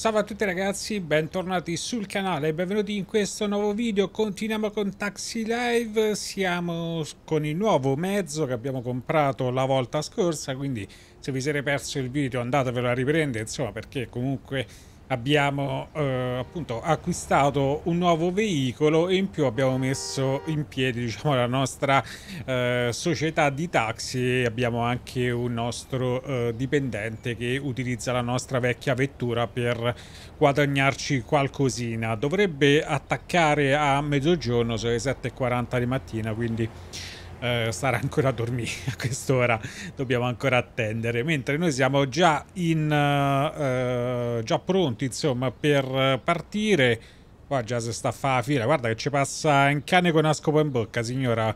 Salve a tutti ragazzi, bentornati sul canale e benvenuti in questo nuovo video. Continuiamo con Taxi Live, siamo con il nuovo mezzo che abbiamo comprato la volta scorsa, quindi se vi siete perso il video andatevelo a riprendere, insomma perché comunque abbiamo eh, appunto acquistato un nuovo veicolo e in più abbiamo messo in piedi diciamo la nostra eh, società di taxi e abbiamo anche un nostro eh, dipendente che utilizza la nostra vecchia vettura per guadagnarci qualcosina. Dovrebbe attaccare a mezzogiorno sono le 7.40 di mattina quindi eh, starà ancora a dormire a quest'ora dobbiamo ancora attendere. Mentre noi siamo già in uh, già pronti insomma per partire. Qua già si sta a fare la fila. Guarda che ci passa un cane con una scopa in bocca signora.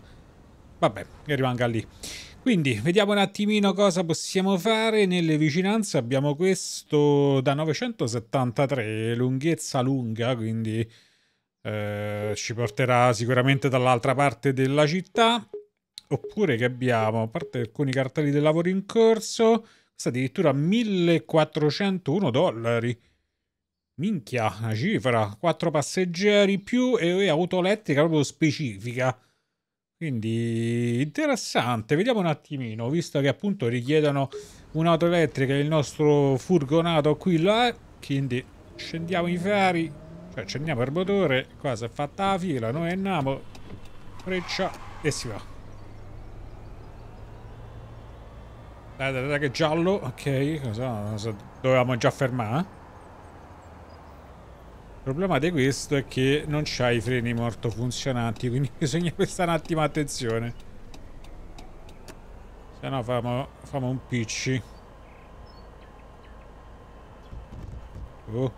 Vabbè che rimanga lì. Quindi vediamo un attimino cosa possiamo fare nelle vicinanze. Abbiamo questo da 973 lunghezza lunga quindi eh, ci porterà sicuramente dall'altra parte della città Oppure che abbiamo, a parte alcuni cartelli del lavoro in corso, questo addirittura 1401 dollari. Minchia, una cifra. 4 passeggeri più e auto elettrica proprio specifica. Quindi interessante, vediamo un attimino, visto che appunto richiedono un'auto elettrica il nostro furgonato qui là, quindi scendiamo i fari, cioè accendiamo il motore, qua si è fatta la fila, noi andiamo, freccia e si va. Dai, dai, dai, che giallo. Ok, cosa, cosa dovevamo già fermare? Il problema di questo è che non c'ha i freni morto funzionanti, quindi bisogna prestare un attimo attenzione. Se no famo, famo un picci. Oh.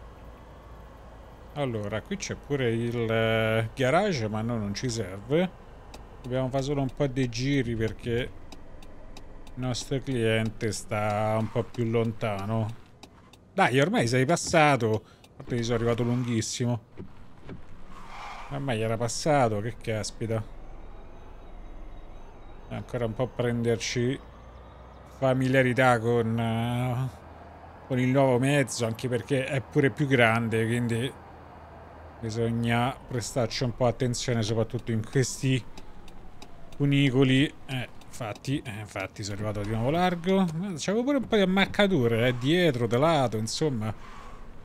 Allora, qui c'è pure il uh, garage, ma no, non ci serve. Dobbiamo fare solo un po' di giri perché il nostro cliente sta un po' più lontano. Dai, ormai sei passato. Che sono arrivato lunghissimo. Ormai era passato, che caspita. Ancora un po' prenderci familiarità con, uh, con il nuovo mezzo, anche perché è pure più grande, quindi bisogna prestarci un po' attenzione soprattutto in questi cunicoli. Eh, Infatti, eh, infatti sono arrivato di nuovo largo. C'avevo pure un po' di ammaccature, eh, dietro, da lato, insomma.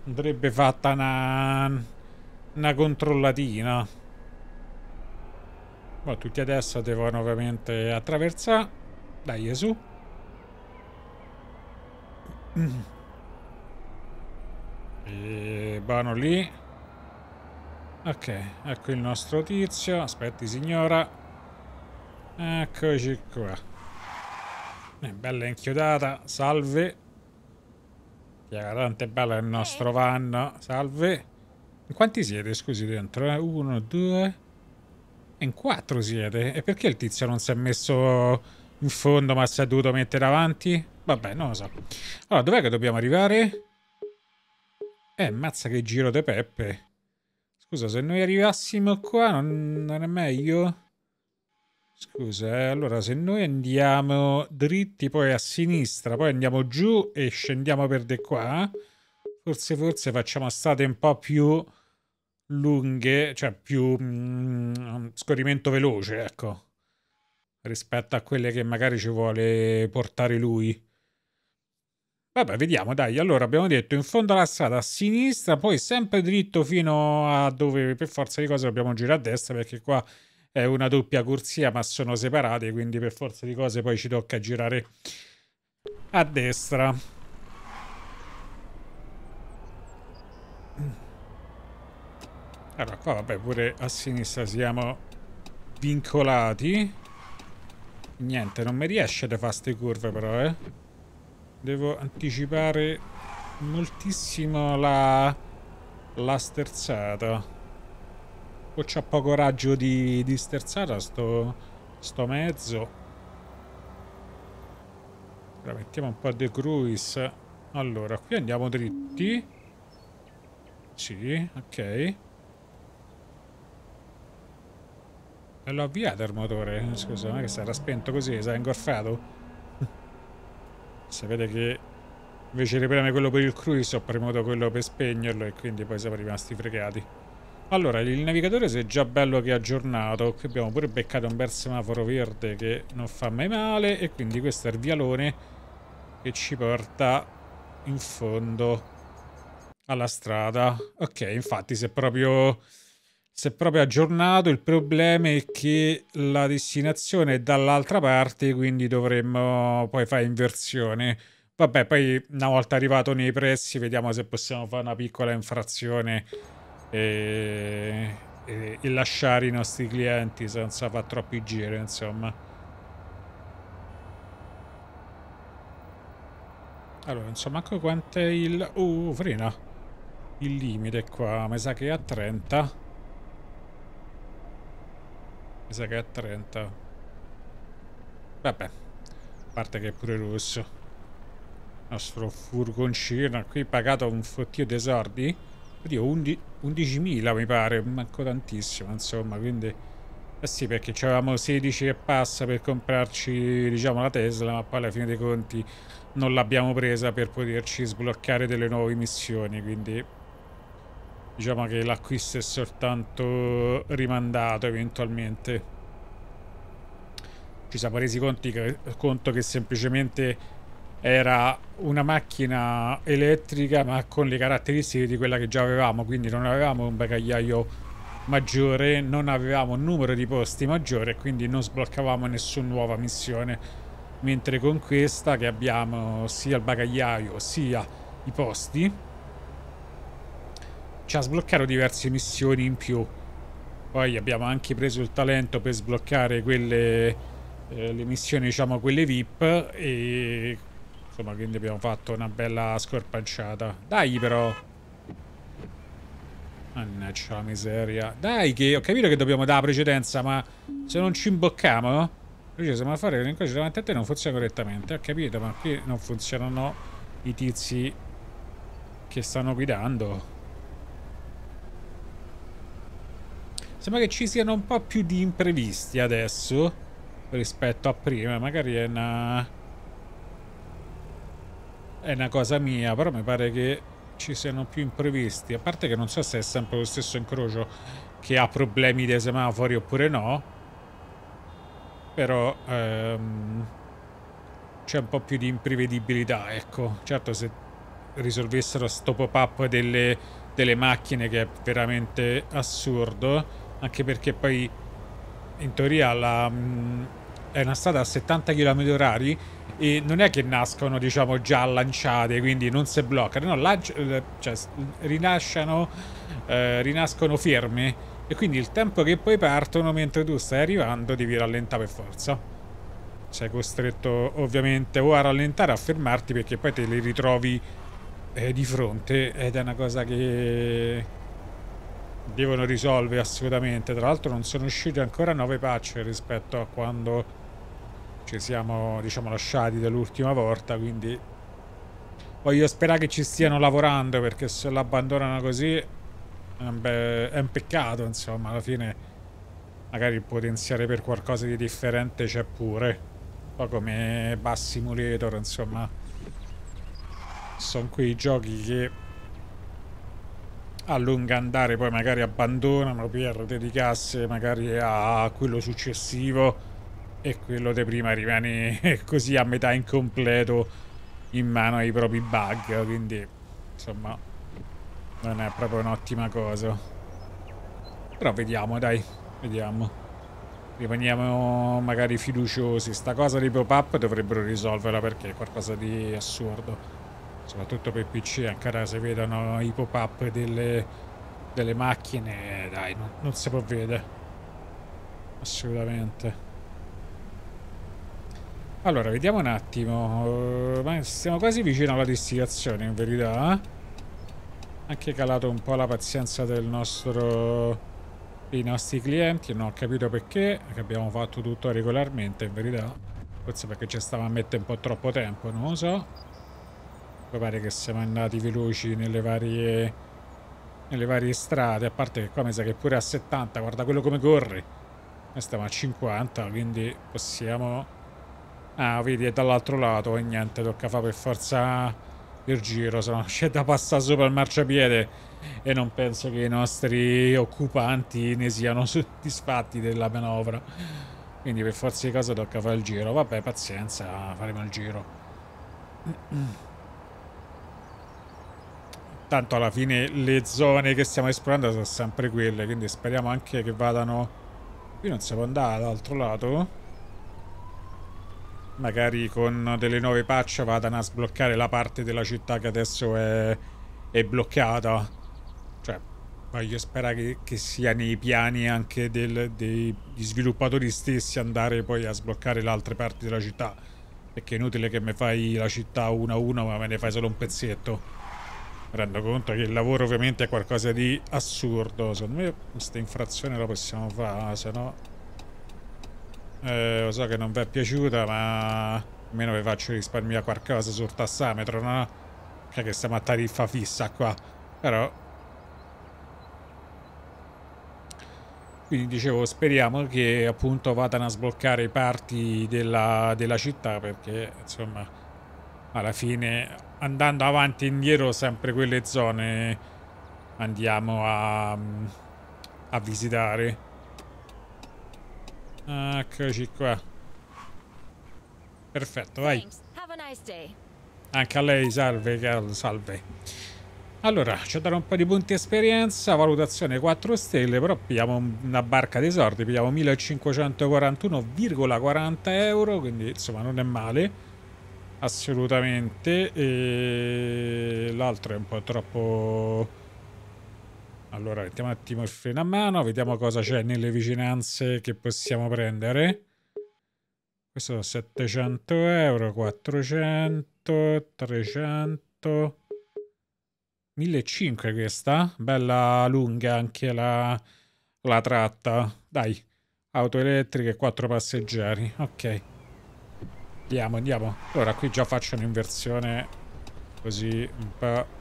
Andrebbe fatta una, una controllatina. Poi tutti adesso devono ovviamente attraversare. Dai, su. E buono lì. Ok, ecco il nostro tizio. Aspetti signora. Eccoci qua. Eh, bella inchiodata, salve. È bella il nostro van, salve. In quanti siete, scusi, dentro? Eh? Uno, due... In quattro siete. E perché il tizio non si è messo in fondo ma si è dovuto mettere avanti? Vabbè, non lo so. Allora, dov'è che dobbiamo arrivare? Eh, mazza che giro de peppe. Scusa, se noi arrivassimo qua non, non è meglio? Scusa, eh, allora se noi andiamo dritti poi a sinistra, poi andiamo giù e scendiamo per di qua, forse forse facciamo state un po' più lunghe, cioè più mm, scorrimento veloce, ecco, rispetto a quelle che magari ci vuole portare lui. Vabbè, vediamo, dai. Allora, abbiamo detto in fondo alla strada a sinistra, poi sempre dritto fino a dove per forza di cose dobbiamo girare a destra, perché qua è una doppia corsia ma sono separate quindi per forza di cose poi ci tocca girare a destra. Allora qua vabbè pure a sinistra siamo vincolati. Niente non mi riesce a fare queste curve però eh. Devo anticipare moltissimo la la sterzata o c'ha poco raggio di, di sterzata sto, sto mezzo. Allora, mettiamo un po' di cruise. Allora, qui andiamo dritti. Sì, ok. E l'ho avviato il motore. Scusa, non è che era spento così, si è ingorfato. si vede che Invece di premere quello per il cruise ho premuto quello per spegnerlo e quindi poi siamo rimasti fregati. Allora, il navigatore si è già bello che aggiornato. Qui abbiamo pure beccato un bel semaforo verde che non fa mai male. E quindi questo è il vialone che ci porta in fondo alla strada. Ok, infatti si è proprio... Si è proprio aggiornato, il problema è che la destinazione è dall'altra parte, quindi dovremmo poi fare inversione. Vabbè, poi una volta arrivato nei prezzi vediamo se possiamo fare una piccola infrazione e, e, e lasciare i nostri clienti senza fare troppi giri, insomma. Allora, non so manco quanto è il... Uh, frena. Il limite qua, mi sa che è a 30. Mi sa che è a 30. Vabbè. A parte che è pure rosso. Il nostro furgoncino qui pagato un fottio di soldi. Oddio, 11.000 mi pare, manco tantissimo, insomma, quindi... Eh sì, perché avevamo 16 e passa per comprarci, diciamo, la Tesla, ma poi alla fine dei conti non l'abbiamo presa per poterci sbloccare delle nuove missioni, quindi... Diciamo che l'acquisto è soltanto rimandato eventualmente. Ci siamo resi che, conto che semplicemente era una macchina elettrica ma con le caratteristiche di quella che già avevamo quindi non avevamo un bagagliaio maggiore non avevamo un numero di posti maggiore quindi non sbloccavamo nessuna nuova missione. Mentre con questa che abbiamo sia il bagagliaio sia i posti ci ha sbloccato diverse missioni in più. Poi abbiamo anche preso il talento per sbloccare quelle eh, le missioni diciamo quelle VIP e Insomma, quindi abbiamo fatto una bella scorpacciata. Dai, però. Mannaggia la miseria. Dai, che ho capito che dobbiamo dare precedenza, ma se non ci imbocchiamo... Invece siamo a fare che l'incontro davanti a te non funziona correttamente. Ho capito, ma qui non funzionano i tizi che stanno guidando. Sembra che ci siano un po' più di imprevisti adesso rispetto a prima. Magari è una è una cosa mia, però mi pare che ci siano più imprevisti. A parte che non so se è sempre lo stesso incrocio che ha problemi dei semafori oppure no. Però ehm, c'è un po' più di imprevedibilità, ecco. Certo se risolvessero sto pop-up delle, delle macchine che è veramente assurdo. Anche perché poi in teoria la, mh, mm, è una strada a 70 km orari e non è che nascono diciamo già lanciate quindi non si bloccano. No, lanci- eh, cioè, rinasciano eh, rinascono ferme. E quindi il tempo che poi partono mentre tu stai arrivando devi rallentare per forza. Sei costretto ovviamente o a rallentare o a fermarti perché poi te li ritrovi eh, di fronte ed è una cosa che devono risolvere assolutamente. Tra l'altro non sono usciti ancora 9 patch rispetto a quando ci siamo diciamo lasciati dall'ultima volta quindi voglio sperare che ci stiano lavorando perché se l'abbandonano così un, è un peccato insomma alla fine magari il potenziale per qualcosa di differente c'è pure. Un po' come Bass Simulator insomma. Sono quei giochi che a lungo andare poi magari abbandonano per dedicarsi magari a quello successivo e quello di prima rimane così a metà incompleto in mano ai propri bug quindi insomma non è proprio un'ottima cosa. Però vediamo dai vediamo. Rimaniamo magari fiduciosi. Sta cosa di pop-up dovrebbero risolverla perché è qualcosa di assurdo. Soprattutto per PC ancora se vedono i pop-up delle, delle macchine dai non, non si può vedere. Assolutamente allora, vediamo un attimo. Uh, ma siamo quasi vicino alla destinazione, in verità. Anche calato un po' la pazienza del nostro... dei nostri clienti. Non ho capito perché, che abbiamo fatto tutto regolarmente, in verità. Forse perché ci stava a mettere un po' troppo tempo, non lo so. Poi pare che siamo andati veloci nelle varie... nelle varie strade. A parte che qua mi sa che pure a 70, guarda quello come corre. Noi stiamo a 50, quindi possiamo Ah, vedi, è dall'altro lato e niente, tocca fare per forza il giro, sono c'è da passare sopra il marciapiede e non penso che i nostri occupanti ne siano soddisfatti della manovra. Quindi per forza di cosa tocca fare il giro. Vabbè, pazienza, faremo il giro. Tanto alla fine le zone che stiamo esplorando sono sempre quelle, quindi speriamo anche che vadano... Qui non si può andare dall'altro lato? Magari con delle nuove patch vadano a sbloccare la parte della città che adesso è, è bloccata. Cioè, voglio sperare che, che, sia nei piani anche del, degli sviluppatori stessi andare poi a sbloccare le altre parti della città. Perché è inutile che mi fai la città uno a uno, ma me ne fai solo un pezzetto. Rendo conto che il lavoro ovviamente è qualcosa di assurdo. Secondo me questa infrazione la possiamo fare, se no eh, lo so che non vi è piaciuta, ma almeno vi faccio risparmiare qualcosa sul tassametro, no? Che stiamo a tariffa fissa qua. Però... Quindi dicevo, speriamo che appunto vadano a sbloccare parti della, della città perché, insomma, alla fine, andando avanti e indietro, sempre quelle zone andiamo a, a visitare. Eccoci qua. Perfetto, vai. Anche a lei, salve, salve. Allora, ci darò un po' di punti esperienza, valutazione 4 stelle, però pigliamo una barca dei sordi, pigliamo 1541,40 euro, quindi insomma non è male, assolutamente, e l'altro è un po' troppo allora, mettiamo un attimo il freno a mano, vediamo cosa c'è nelle vicinanze che possiamo prendere. Questo sono 700 euro, 400, 300... 1500 questa, bella lunga anche la, la tratta. Dai, auto elettriche e 4 passeggeri, ok. Andiamo, andiamo. Allora, qui già faccio un'inversione così un po'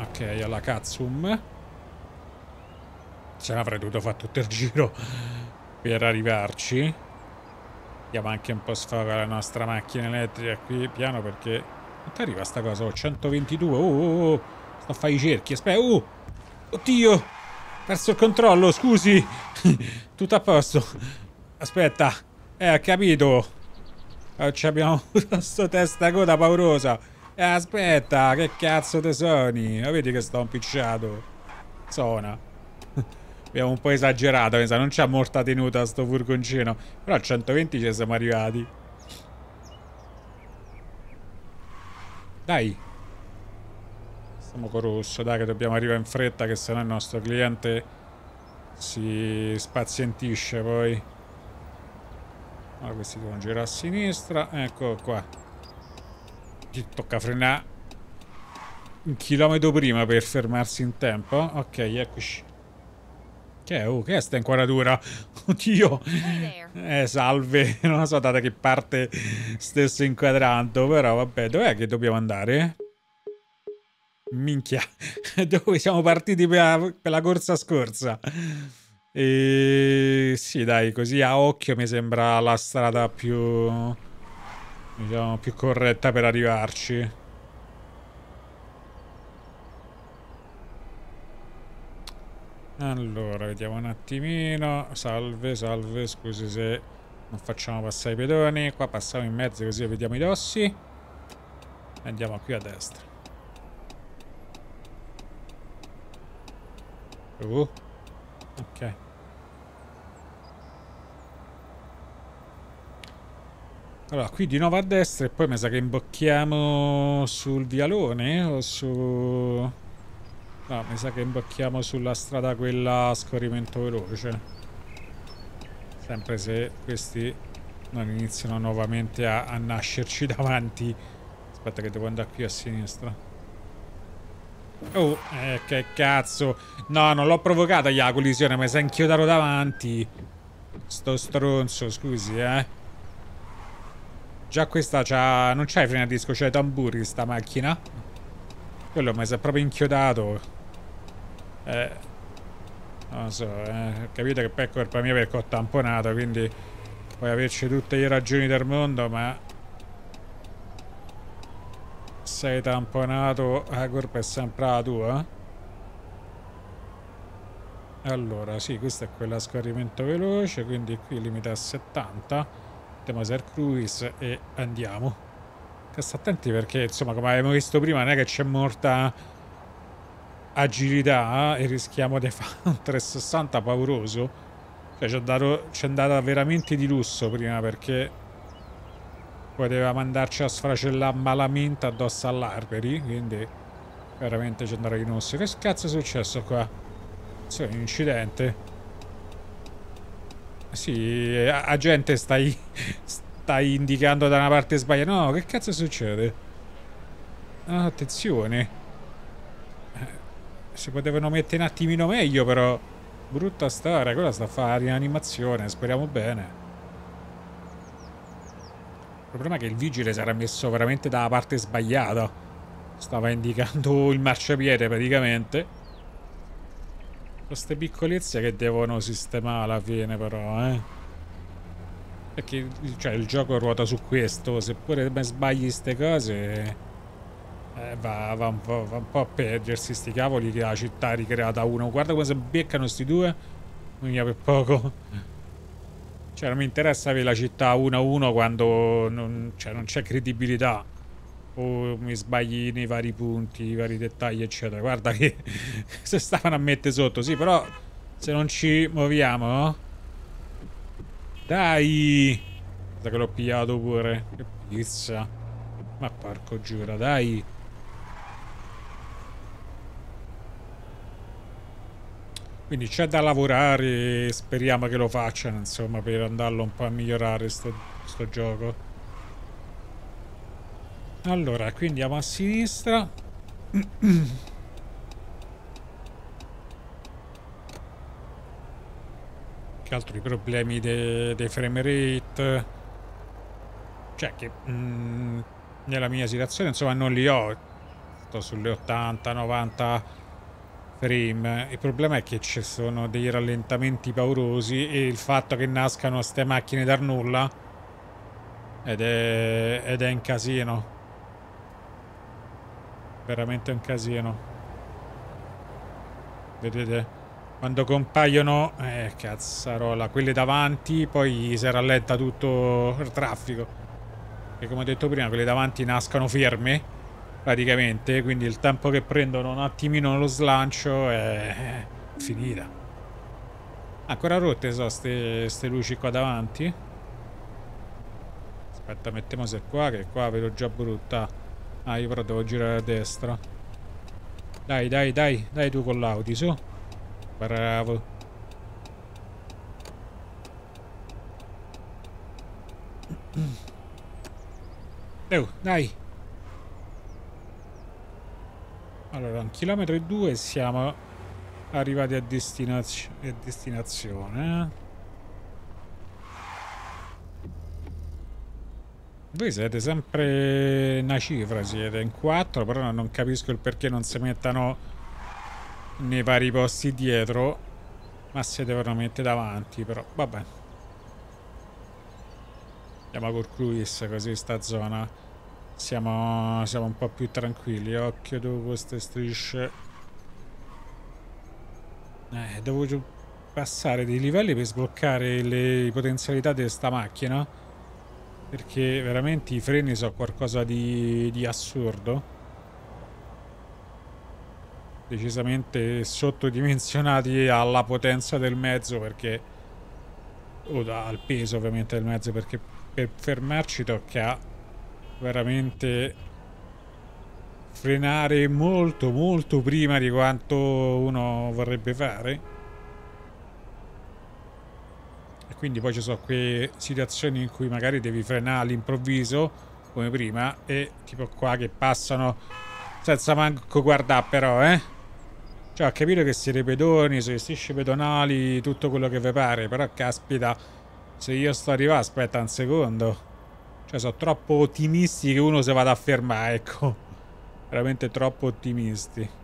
Ok, alla Katsum. Ce l'avrei dovuto fare tutto il giro per arrivarci. Andiamo anche un po' a sfogare la nostra macchina elettrica qui piano perché... Quanto arriva sta cosa? Oh, 122. Oh, oh, oh. Sto a fare i cerchi. Aspetta. Oh! Oddio! Perso il controllo, scusi. tutto a posto. Aspetta. Eh, ho capito. Oh, abbiamo questo testa coda paurosa. Eh, aspetta, che cazzo te soni? Lo vedi che sto impicciato? Zona. Abbiamo un po' esagerato, mi sa, non c'ha molta tenuta sto furgoncino. Però a 120 ci siamo arrivati. Dai. Stiamo con rosso, dai che dobbiamo arrivare in fretta che sennò il nostro cliente si spazientisce poi. Allora, questi devono girare a sinistra. Ecco qua. Ti tocca frenare un chilometro prima per fermarsi in tempo. Ok, eccoci. Che è? Oh, che è sta inquadratura? Oddio. Eh, salve. Non so da che parte stesse inquadrando, però vabbè. Dov'è che dobbiamo andare? Minchia. Dove siamo partiti per la, per la corsa scorsa? E sì, dai, così a occhio mi sembra la strada più diciamo più corretta per arrivarci. Allora vediamo un attimino. Salve salve scusi se non facciamo passare i pedoni. Qua passiamo in mezzo così vediamo i dossi. Andiamo qui a destra. Uh. ok Allora, qui di nuovo a destra e poi mi sa che imbocchiamo sul vialone o su... No, mi sa che imbocchiamo sulla strada quella a scorrimento veloce. Sempre se questi non iniziano nuovamente a, a nascerci davanti. Aspetta che devo andare qui a sinistra. Oh, eh, che cazzo. No, non l'ho provocata la collisione, mi è inchiodato davanti. Sto stronzo, scusi, eh. Già questa c'ha... Non c'ha i freni a disco, c'ha i tamburi sta macchina. Quello mi si è proprio inchiodato. Eh... Non so, eh. Capite che poi è colpa mia perché ho tamponato, quindi... Puoi averci tutte le ragioni del mondo, ma... sei tamponato, la colpa è sempre la tua. Allora, sì, questo è quello a scorrimento veloce, quindi qui limita a 70. Mettiamo Ser Cruise e andiamo. Che attenti perché, insomma, come abbiamo visto prima, non è che c'è molta agilità e rischiamo di fare un 360 pauroso. Cioè, ci è andata veramente di lusso prima perché poteva mandarci a sfracellare malamente addosso all'Arperi, quindi veramente ci andrà di lusso. Che cazzo è successo qua? Sì, un incidente. Sì, agente stai, stai indicando da una parte sbagliata. No, che cazzo succede? Ah, attenzione. Eh, si potevano mettere un attimino meglio, però. Brutta storia, quella sta a fare rianimazione, speriamo bene. Il problema è che il vigile si era messo veramente dalla parte sbagliata. Stava indicando il marciapiede praticamente. Queste piccolezze che devono sistemare alla fine però, eh. Perché cioè, il gioco ruota su questo, seppure sbagli queste cose... Eh, va, va, un va, un po', a perdersi sti cavoli che la città è ricreata uno. Guarda come si beccano sti due. Mica per poco. Cioè non mi interessa avere la città 1-1 quando cioè, non c'è credibilità mi sbagli nei vari punti, i vari dettagli, eccetera. Guarda che se stavano a mettere sotto, sì, però se non ci muoviamo... Dai! Guarda che l'ho pigliato pure. Che pizza. Ma porco giura, dai. Quindi c'è da lavorare, speriamo che lo facciano, insomma, per andarlo un po' a migliorare sto, sto gioco. Allora, qui andiamo a sinistra. che altri problemi dei de frame rate? Cioè che mm, nella mia situazione insomma non li ho. Sto sulle 80-90 frame. Il problema è che ci sono dei rallentamenti paurosi e il fatto che nascano queste macchine dal nulla ed è, ed è in casino veramente un casino. Vedete? Quando compaiono, eh, cazzarola, quelle davanti, poi si rallenta tutto il traffico. E come ho detto prima, quelle davanti nascono ferme, praticamente, quindi il tempo che prendono un attimino lo slancio è, finita. Ancora rotte sono queste luci qua davanti? Aspetta, mettiamo se qua, che qua vedo già brutta. Ah, io però devo girare a destra. Dai, dai, dai, dai tu con l'Audi, su. Bravo. Oh, dai. Allora, un chilometro e due siamo arrivati a, destinazio a destinazione. Voi siete sempre una cifra, siete in quattro, però non capisco il perché non si mettano nei vari posti dietro, ma si devono mettere davanti, però vabbè. Andiamo col cruise così sta zona siamo, siamo un po' più tranquilli. Occhio dopo queste strisce. Eh, devo passare dei livelli per sbloccare le potenzialità di questa macchina. Perché veramente i freni sono qualcosa di, di assurdo. Decisamente sottodimensionati alla potenza del mezzo perché... O al peso ovviamente del mezzo perché per fermarci tocca veramente frenare molto molto prima di quanto uno vorrebbe fare quindi poi ci sono quelle situazioni in cui magari devi frenare all'improvviso come prima e tipo qua che passano senza manco guardare però eh? Cioè ho capito che siete pedoni sulle strisce pedonali tutto quello che vi pare però caspita se io sto arrivando aspetta un secondo. Cioè sono troppo ottimisti che uno si vada a fermare ecco. Veramente troppo ottimisti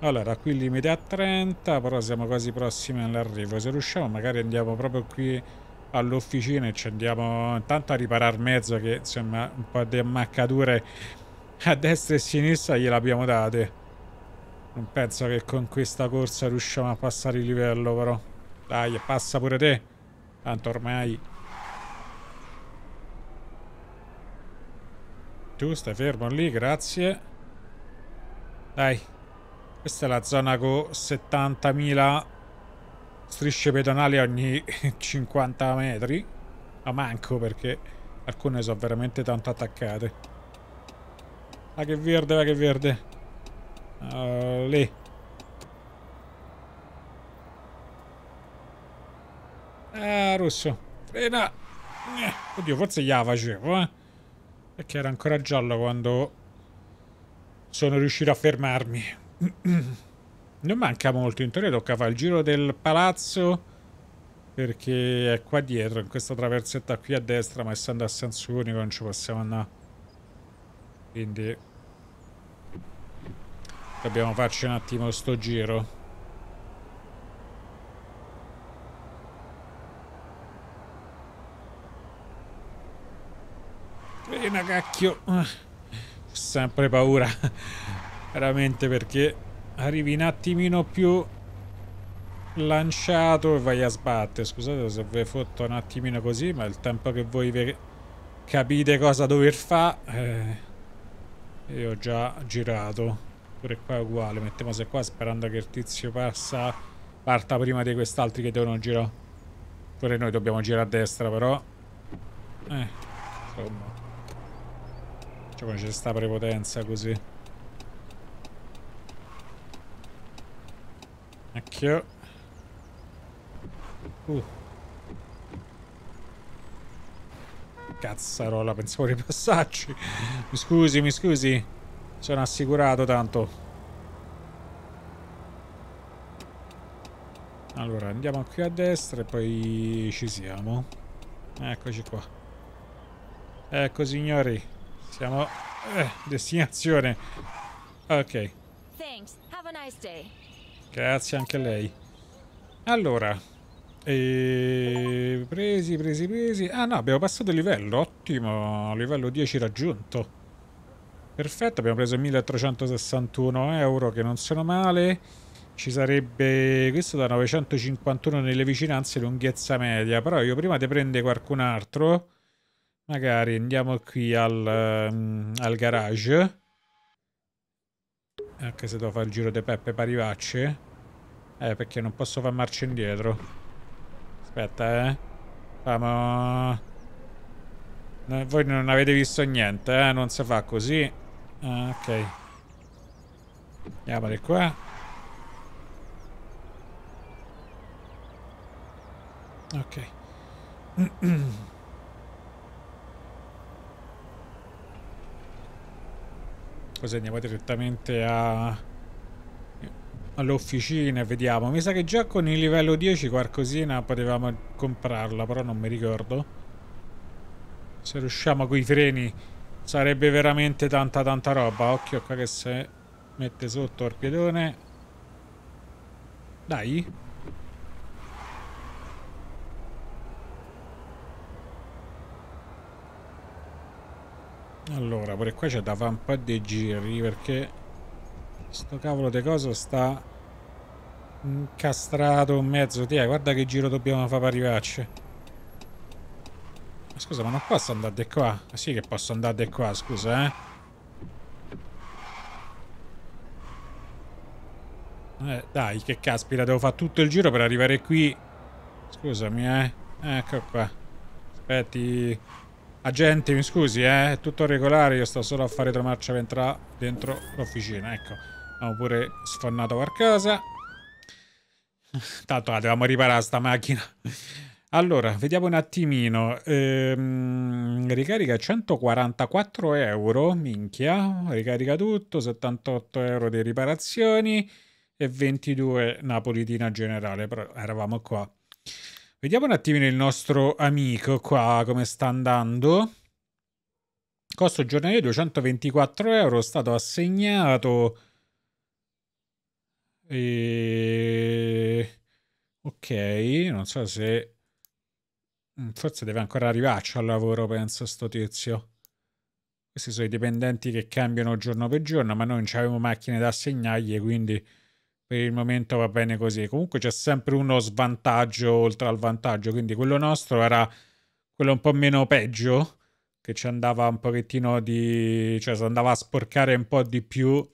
allora, qui limite a 30, però siamo quasi prossimi all'arrivo. Se riusciamo magari andiamo proprio qui all'officina e ci andiamo intanto a riparare mezzo che insomma un po' di ammaccature A destra e a sinistra gliel'abbiamo date. Non penso che con questa corsa riusciamo a passare il livello, però. Dai, passa pure te. Tanto ormai... Tu stai fermo lì, grazie. Dai. Questa è la zona con 70.000 strisce pedonali ogni 50 metri. Ma manco perché alcune sono veramente tanto attaccate. Va che verde, va che verde. Uh, lì. Ah, rosso. Frena. Eh, oddio, forse gliela facevo, eh. Perché era ancora giallo quando sono riuscito a fermarmi. Non manca molto, in teoria tocca fare il giro del palazzo perché è qua dietro, in questa traversetta qui a destra, ma essendo a senso unico non ci possiamo andare. Quindi dobbiamo farci un attimo sto giro. Frena cacchio. Ho sempre paura. Veramente perché arrivi un attimino più lanciato e vai a sbattere. Scusate se vi fotto un attimino così, ma il tempo che voi capite cosa dover fare, eh, io ho già girato. Pure qua è uguale, mettiamo se qua sperando che il tizio passa, parta prima di quest'altri che devono girare. Pure noi dobbiamo girare a destra, però... Eh, insomma... Cioè come c'è sta prepotenza così. Occhio. Uh. Cazzarola, pensavo ai passaggi. Mi scusi, mi scusi. Sono assicurato tanto. Allora, andiamo qui a destra e poi ci siamo. Eccoci qua. Ecco, signori. Siamo... Eh, destinazione. Ok. Grazie anche a lei. Allora. E... Presi, presi, presi. Ah no, abbiamo passato il livello. Ottimo. Livello 10 raggiunto. Perfetto, abbiamo preso 1361 euro, che non sono male. Ci sarebbe questo da 951 nelle vicinanze, lunghezza media. Però io prima di prendere qualcun altro Magari andiamo qui al, um, al garage. Anche se devo fare il giro di Peppe Parivacci. Eh, perché non posso fare marcia indietro. Aspetta, eh. Famo... No, voi non avete visto niente, eh? Non si fa così. Ah, ok. Andiamo di qua. Ok. Così andiamo direttamente a... all'officina e vediamo. Mi sa che già con il livello 10 qualcosina potevamo comprarla, però non mi ricordo. Se riusciamo coi freni sarebbe veramente tanta tanta roba. Occhio qua che se mette sotto il piedone. Dai. Allora, pure qua c'è da fare un po' di giri perché sto cavolo di cosa sta incastrato in mezzo. Tiè, guarda che giro dobbiamo fare per arrivarci. Ma scusa, ma non posso andare di qua? Ma sì che posso andare di qua, scusa, eh. Eh, dai, che caspita, devo fare tutto il giro per arrivare qui. Scusami, eh. Ecco qua. Aspetti... Agente, mi scusi, eh? È tutto regolare, io sto solo a fare tre marcia per entrare dentro l'officina, ecco. Abbiamo pure sfonnato qualcosa. Tanto la dobbiamo riparare sta macchina. Allora, vediamo un attimino. Ehm, ricarica 144 euro, minchia. Ricarica tutto, 78 euro di riparazioni e 22 napolitina generale. Però eravamo qua. Vediamo un attimino il nostro amico qua come sta andando. Costo giornaliero 224 euro, stato assegnato. E... Ok, non so se... Mm, forse deve ancora arrivarci al lavoro, penso, sto tizio. questi sono i dipendenti che cambiano giorno per giorno, ma noi non avevamo macchine da assegnargli, quindi per il momento va bene così. Comunque c'è sempre uno svantaggio oltre al vantaggio, quindi quello nostro era quello un po' meno peggio, che ci andava un pochettino di... cioè si andava a sporcare un po' di più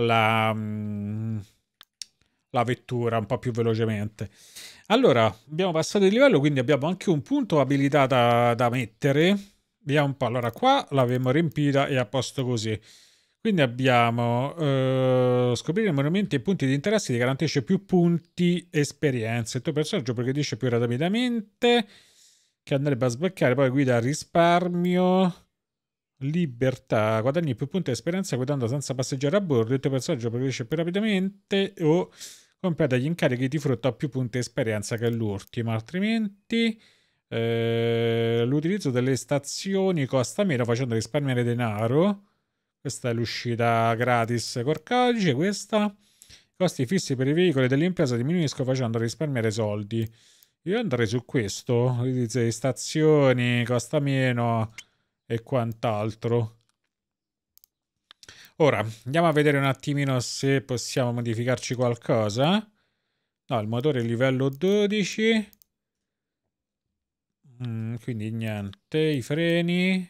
la, mm, la vettura un po' più velocemente. Allora, abbiamo passato il livello, quindi abbiamo anche un punto abilità da, da mettere Vediamo un po'. Allora, qua l'avevamo riempita e a posto così. Quindi abbiamo uh, scoprire monumenti e punti di interesse ti garantisce più punti esperienze. Il tuo personaggio progredisce più rapidamente. Che andrebbe a sbloccare. Poi guida risparmio. Libertà. Guadagni più punti di esperienza guidando senza passeggiare a bordo. Il tuo personaggio progredisce più rapidamente. O completa gli incarichi di frutto a più punti di esperienza che l'ultimo. Altrimenti... Eh, l'utilizzo delle stazioni costa meno facendo risparmiare denaro. Questa è l'uscita gratis codice. Questa. Costi fissi per i veicoli dell'impresa diminuiscono facendo risparmiare soldi. Io andrei su questo. Utilizzo le stazioni, costa meno e quant'altro. Ora, andiamo a vedere un attimino se possiamo modificarci qualcosa. No, il motore è livello 12. Mm, quindi niente, i freni...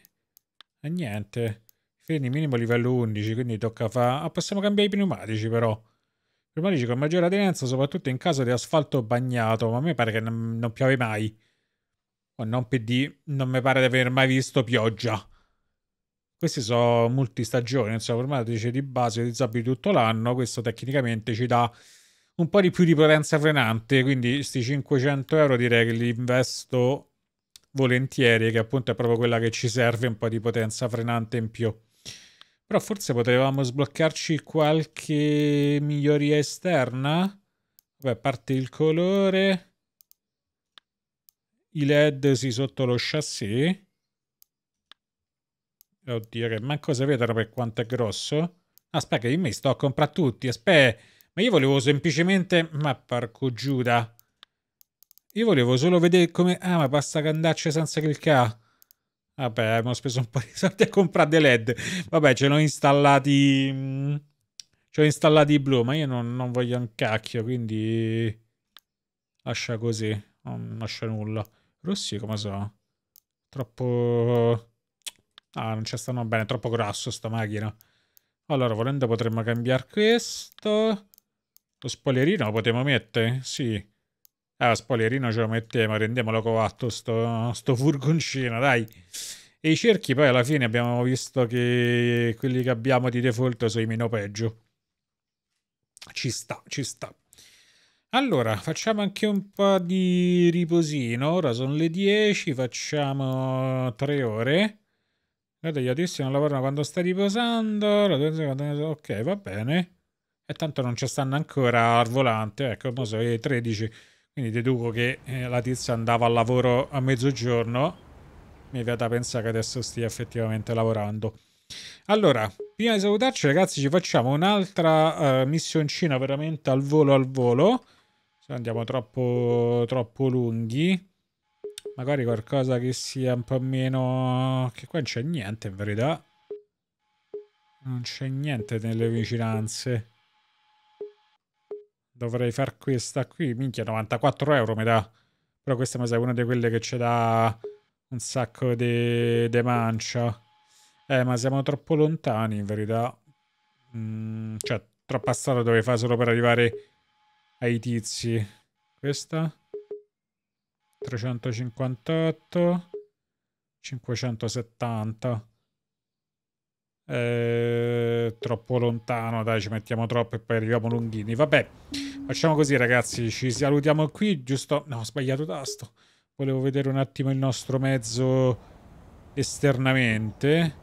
E niente. I freni minimo livello 11, quindi tocca fare... Ah, possiamo cambiare i pneumatici però. I pneumatici con maggiore aderenza, soprattutto in caso di asfalto bagnato, ma a me pare che non, non piove mai. O non PD, non mi pare di aver mai visto pioggia. Questi sono multistagioni, insomma, pneumatici di base utilizzabili tutto l'anno. Questo tecnicamente ci dà un po' di più di potenza frenante, quindi questi 500 euro direi che li investo volentieri, che appunto è proprio quella che ci serve, un po' di potenza frenante in più. Però forse potevamo sbloccarci qualche miglioria esterna. Vabbè, parte il colore. I LED si sotto lo chassis. Oddio, che manco si vedono per quanto è grosso. Aspetta, io mi sto a comprare tutti. Aspetta, ma io volevo semplicemente... Ma parco Giuda. Io volevo solo vedere come... Ah, ma basta che andacci senza cliccare. Vabbè, abbiamo speso un po' di soldi a comprare dei LED. Vabbè, ce l'ho installati... Mm, ce l'ho installati blu, ma io non, non, voglio un cacchio, quindi... Lascia così. Non lascia nulla. Rossi come so? Troppo... Ah, non ci stanno bene. Troppo grasso sta macchina. Allora, volendo potremmo cambiare questo. Lo spoilerino lo potremmo mettere? Sì. Ah, spoilerino ce lo mettiamo, rendiamolo coatto sto, sto furgoncino, dai. E i cerchi poi alla fine abbiamo visto che quelli che abbiamo di default sono i meno peggio. Ci sta, ci sta. Allora, facciamo anche un po' di riposino. Ora sono le 10, facciamo 3 ore. Guarda, gli autisti non lavorano quando stai riposando. Ok, va bene. E tanto non ci stanno ancora al volante. Ecco, mo sono le 13. Quindi deduco che eh, la tizia andava al lavoro a mezzogiorno. Mi viene da pensare che adesso stia effettivamente lavorando. Allora, prima di salutarci ragazzi ci facciamo un'altra uh, missioncina veramente al volo al volo. Se andiamo troppo, troppo lunghi. Magari qualcosa che sia un po' meno... Che qua non c'è niente in verità. Non c'è niente nelle vicinanze. Dovrei far questa qui. Minchia, 94 euro mi dà. Però questa mi sa una di quelle che ci dà un sacco di mancia. Eh, ma siamo troppo lontani in verità. Mm, cioè, troppa strada dovrei fare solo per arrivare ai tizi. Questa? 358. 570. Eh, troppo lontano, dai, ci mettiamo troppo e poi arriviamo lunghini. Vabbè, facciamo così, ragazzi. Ci salutiamo qui. Giusto. No, ho sbagliato tasto. Volevo vedere un attimo il nostro mezzo esternamente.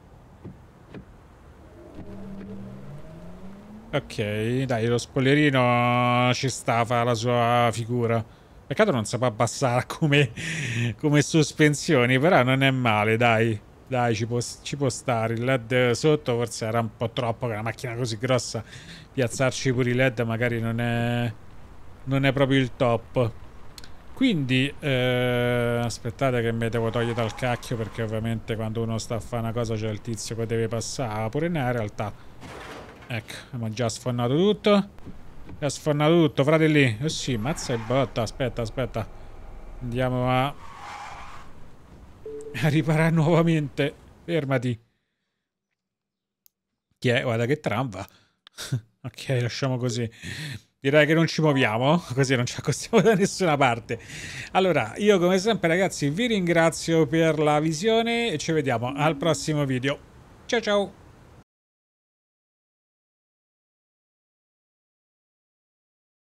Ok, dai, lo spoilerino ci sta, fa la sua figura. Peccato non si può abbassare come, come sospensioni, però non è male, dai. Dai, ci può, ci può, stare. Il LED sotto forse era un po' troppo. Che una macchina così grossa, piazzarci pure i LED magari non è, non è proprio il top. Quindi, eh, aspettate che mi devo togliere dal cacchio perché ovviamente quando uno sta a fare una cosa c'è il tizio che deve passare pure in realtà. Ecco, abbiamo già sfonnato tutto. Già sfonnato tutto, fratelli. Eh sì, mazza il botto. Aspetta, aspetta. Andiamo a... a riparare nuovamente. Fermati. Chi è? Guarda che tramva. ok, lasciamo così. Direi che non ci muoviamo, così non ci accostiamo da nessuna parte. Allora, io come sempre ragazzi vi ringrazio per la visione e ci vediamo al prossimo video. Ciao ciao!